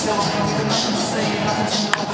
so I have the nothing to say, nothing to know.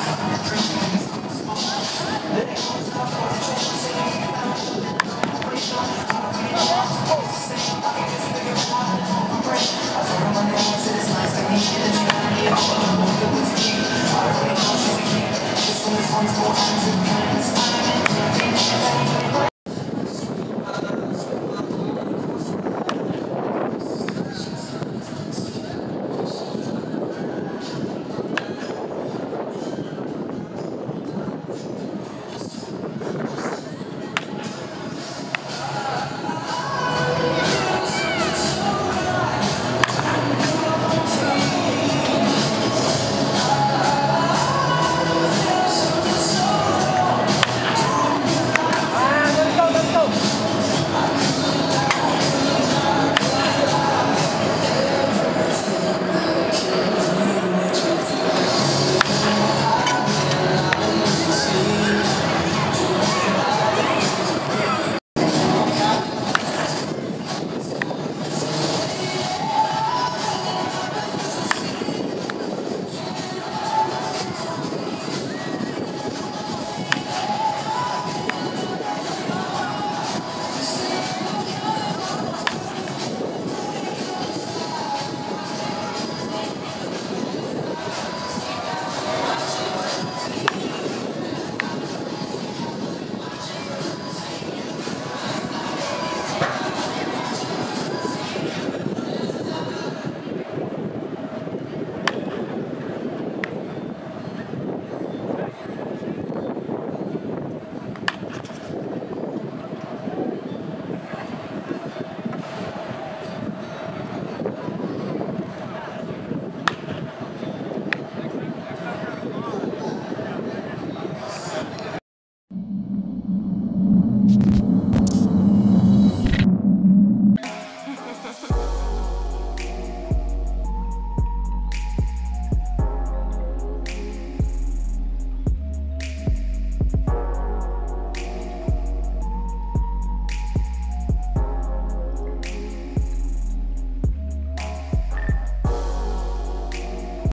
あ!